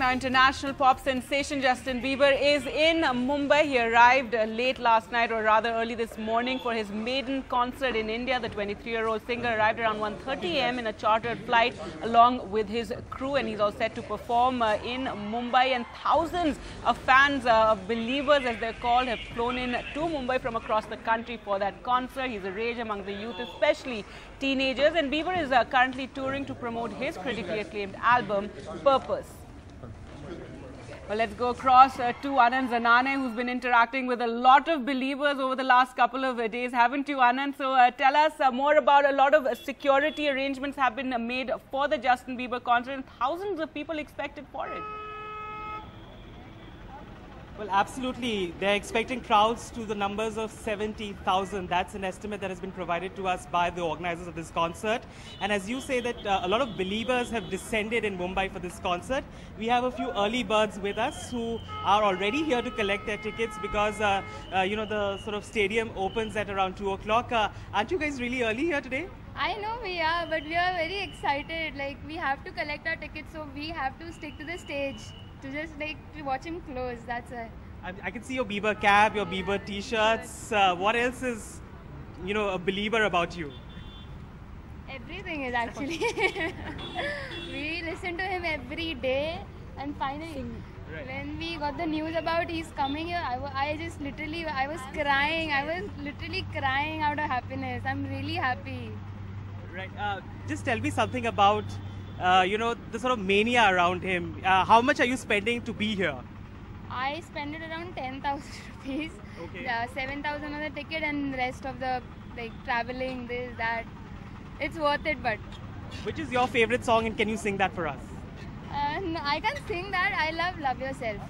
Now, international pop sensation Justin Bieber is in Mumbai. He arrived late last night, or rather early this morning, for his maiden concert in India. The 23-year-old singer arrived around 1:30 a.m. in a chartered flight along with his crew, and he's all set to perform uh, in Mumbai. And thousands of fans, uh, of Beliebers as they're called, have flown in to Mumbai from across the country for that concert. He's a rage among the youth, especially teenagers. And Bieber is uh, currently touring to promote his critically acclaimed album, Purpose. Well, let's go across uh, to Anand Zanane, who's been interacting with a lot of Beliebers over the last couple of days, haven't you, Anand? So uh, tell us uh, more about a lot of uh, security arrangements have been made for the Justin Bieber concert, and thousands of people expected for it. Well, absolutely. They're expecting crowds to the numbers of 70,000. That's an estimate that has been provided to us by the organizers of this concert. And as you say that uh, a lot of Beliebers have descended in Mumbai for this concert, we have a few early birds with us who are already here to collect their tickets because, uh, uh, you know, the sort of stadium opens at around 2 o'clock. Uh, aren't you guys really early here today? I know we are, but we are very excited. Like we have to collect our tickets, so we have to stick to the stage to just like to watch him close. That's it. I, I can see your Bieber cap, your Bieber t-shirts. Uh, what else is, you know, a Belieber about you? Everything is actually. we listen to him every day, and finally, Right. when we got the news about he's coming here, I, I just literally, I was crying. I was literally crying out of happiness. I'm really happy. Right. Uh, just tell me something about, uh, you know, the sort of mania around him. Uh, how much are you spending to be here? I spent it around 10,000 rupees. Okay. Uh, 7,000 on the ticket and the rest of the like traveling, this, that. It's worth it, but Which is your favorite song, and can you sing that for us? uh, no, I can sing that. I love Love Yourself.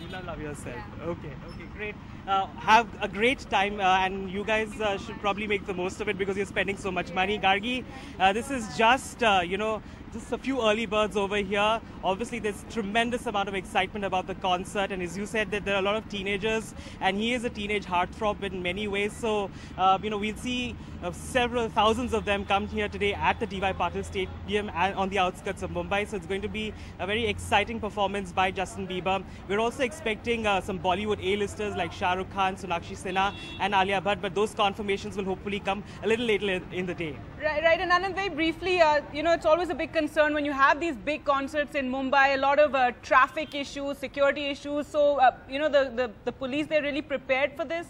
You love, love yourself. Yeah. Okay. Okay. Great. Uh, have a great time, uh, and you guys uh, should probably make the most of it because you're spending so much money. Gargi, uh, this is just uh, you know just a few early birds over here. Obviously, there's tremendous amount of excitement about the concert, and as you said, that there are a lot of teenagers, and he is a teenage heartthrob in many ways. So uh, you know we'll see uh, several thousands of them come here today at the DY Patil Stadium on the outskirts of Mumbai. So it's going to be a very exciting performance by Justin Bieber. We're also expecting uh, some Bollywood A-listers like Shah Rukh Khan, Sonakshi Sinha, and Alia Bhatt, but those confirmations will hopefully come a little later in- in the day. Right, right. And Anand, very briefly, uh, you know, it's always a big concern when you have these big concerts in Mumbai, a lot of uh, traffic issues, security issues. So, uh, you know, the, the, the police, they're really prepared for this?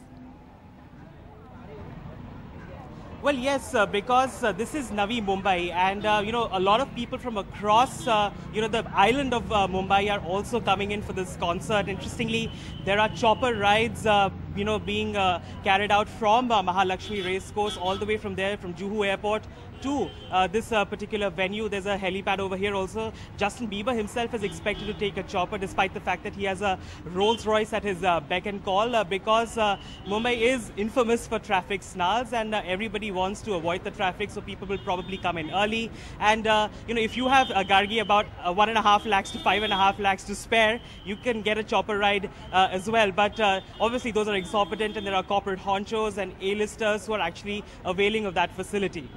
Well, yes, uh, because uh, this is Navi Mumbai, and uh, you know a lot of people from across uh, you know the island of uh, Mumbai are also coming in for this concert. Interestingly, there are chopper rides. You know, being uh, carried out from uh, Mahalakshmi Racecourse all the way from there, from Juhu Airport to uh, this uh, particular venue. There's a helipad over here also. Justin Bieber himself is expected to take a chopper despite the fact that he has a Rolls Royce at his uh, beck and call uh, because uh, Mumbai is infamous for traffic snarls and uh, everybody wants to avoid the traffic so people will probably come in early. And you know, if you have a Gargi about one and a half lakhs to five and a half lakhs to spare, you can get a chopper ride as well. But obviously those are exorbitant and there are corporate honchos and A-listers who are actually availing of that facility.